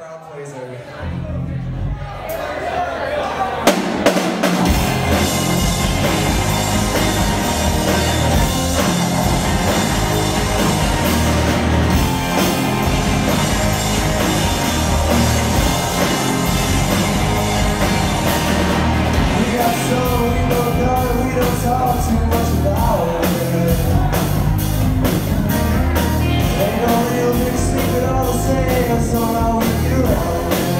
crowd pleaser. Don't expect it all the same, that's all I want you. to